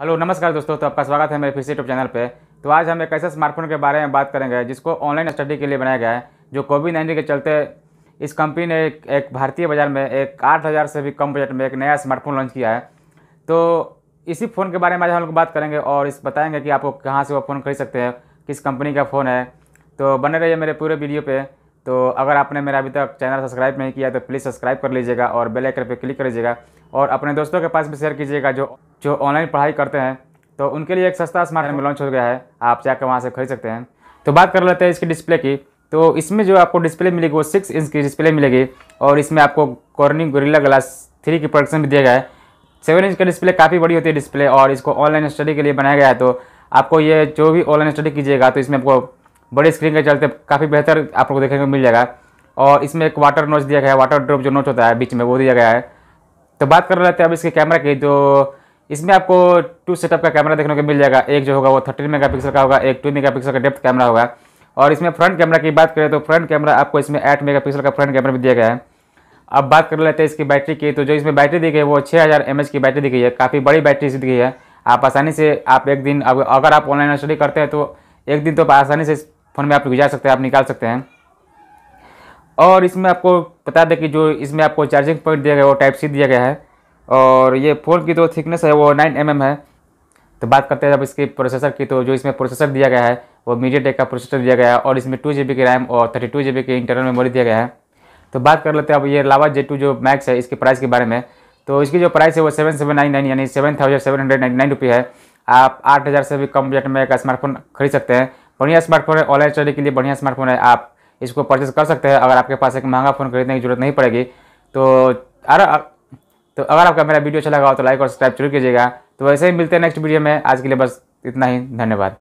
Hello नमस्कार दोस्तों तो आपका स्वागत है मेरे फिर से यूट्यूब चैनल पे। तो आज हम एक ऐसे स्मार्टफ़ोन के बारे में बात करेंगे जिसको ऑनलाइन स्टडी के लिए बनाया गया है जो कोविड नाइन्टीन के चलते इस कंपनी ने एक, एक भारतीय बाज़ार में एक आठ हज़ार से भी कम बजट में एक नया स्मार्टफ़ोन लॉन्च किया है। तो इसी फ़ोन के बारे में आज हम लोग बात करेंगे और इस बताएँगे कि आपको कहाँ से वो फ़ोन खरीद सकते हैं किस कंपनी का फ़ोन है। तो बने रहिए मेरे पूरे वीडियो पे। तो अगर आपने मेरा अभी तक चैनल सब्सक्राइब नहीं किया तो प्लीज़ सब्सक्राइब कर लीजिएगा और बेल आइकन पर क्लिक कर लीजिएगा और अपने दोस्तों के पास भी शेयर कीजिएगा जो जो ऑनलाइन पढ़ाई करते हैं। तो उनके लिए एक सस्ता स्मार्टफ़ोन लॉन्च हो गया है, आप जाकर वहाँ से खरीद सकते हैं। तो बात कर लेते हैं इसकी डिस्प्ले की। तो इसमें जो आपको डिस्प्ले मिलेगी, वो सिक्स इंच की डिस्प्ले मिलेगी और इसमें आपको कॉर्निंग गोरिल्ला ग्लास थ्री की प्रोडक्शन भी दिया गया है। सेवन इंच का डिस्प्ले काफ़ी बड़ी होती है डिस्प्ले और इसको ऑनलाइन स्टडी के लिए बनाया गया है। तो आपको ये जो भी ऑनलाइन स्टडी कीजिएगा तो इसमें आपको बड़ी स्क्रीन के चलते काफ़ी बेहतर आप लोग देखने को मिल जाएगा। और इसमें एक वाटर नोच दिया गया है वाटर ड्रॉप जो नोच होता है बीच में, वो दिया गया है। तो बात कर लेते हैं अब इसके कैमरा की तो इसमें आपको टू सेटअप का कैमरा देखने को मिल जाएगा। एक जो होगा वो थर्टीन मेगापिक्सल का होगा, एक टू मेगापिक्सल का डेप्थ कैमरा होगा। और इसमें फ्रंट कैमरा की बात करें तो फ्रंट कैमरा आपको इसमें एट मेगापिक्सल का फ्रंट कैमरा भी दिया गया है। अब बात कर लेते हैं इसकी बैटरी की तो जो इसमें बैटरी दी गई है वो छः हज़ार की बैटरी दी गई है। काफ़ी बड़ी बैटरी दी गई है। आप आसानी से आप एक दिन अगर आप ऑनलाइन स्टडी करते हैं तो एक दिन तो आसानी से फ़ोन में आप गुजार सकते हैं, आप निकाल सकते हैं। और इसमें आपको बता दें कि जो इसमें आपको चार्जिंग पॉइंट दिया गया है, वो टाइप सी दिया गया है। और ये फ़ोन की जो थिकनेस है, वो नाइन एम mm है। तो बात करते हैं जब इसके प्रोसेसर की तो जो इसमें प्रोसेसर दिया गया है, वो मीडिया टेक का प्रोसेसर दिया गया है और इसमें टू जी की रैम और थर्टी टू जी की इंटरनल मेमोरी दिया गया है। तो बात कर लेते हैं अब ये लावा जे टू जो मैक्स है, इसके प्राइस के बारे में। तो इसकी जो प्राइस है, वो सेवन सेवन नाइन नाइन यानी seven thousand seven hundred nine nine रुपये है। आप आठ हज़ार से भी कम बजट में एक स्मार्टफ़ोन खरीद सकते हैं। बढ़िया स्मार्टफ़ोन है ऑनलाइन स्टडी के लिए बढ़िया स्मार्टफ़ोन है, आप इसको परचेज कर सकते हैं। अगर आपके पास एक महँगा फ़ोन खरीदने की ज़रूरत नहीं पड़ेगी तो अरे तो अगर आपका मेरा वीडियो अच्छा लगा हो तो लाइक और सब्सक्राइब ज़रूर कीजिएगा। तो वैसे ही मिलते हैं नेक्स्ट वीडियो में। आज के लिए बस इतना ही। धन्यवाद।